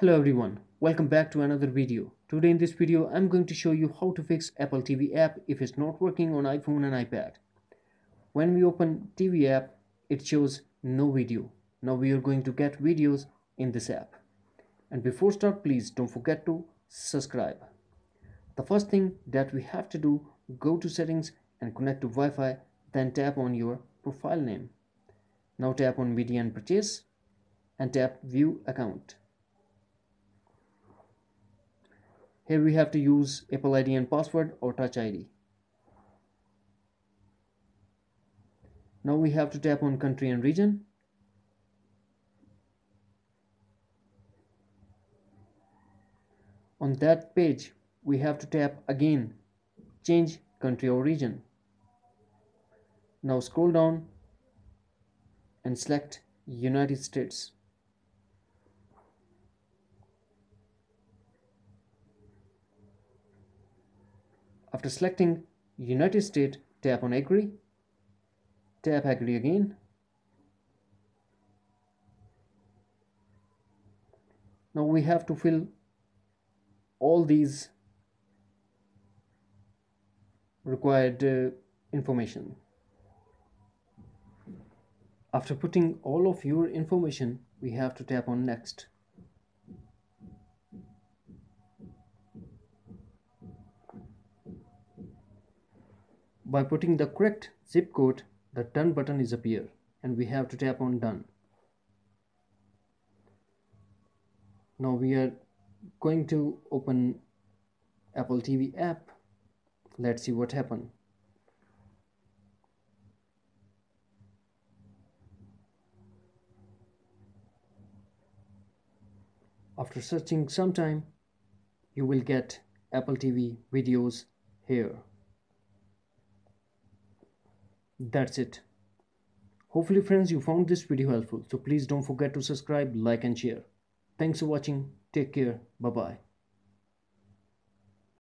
Hello everyone, welcome back to another video. Today in this video I'm going to show you how to fix Apple TV app if it's not working on iPhone and iPad. When we open TV app, it shows no video. Now we are going to get videos in this app. And before start please don't forget to subscribe. The first thing that we have to do, go to settings and connect to Wi-Fi, then tap on your profile name. Now tap on media and purchase and tap view account. Here we have to use Apple ID and password or Touch ID. Now we have to tap on country and region. On that page, we have to tap again, change country or region. Now scroll down and select United States. After selecting United States, tap on Agree. Tap Agree again. Now we have to fill all these required uh, information. After putting all of your information, we have to tap on Next. By putting the correct zip code, the done button is appear and we have to tap on done. Now we are going to open Apple TV app. Let's see what happened. After searching some time, you will get Apple TV videos here that's it. Hopefully friends you found this video helpful. So please don't forget to subscribe like and share. Thanks for watching. Take care. Bye bye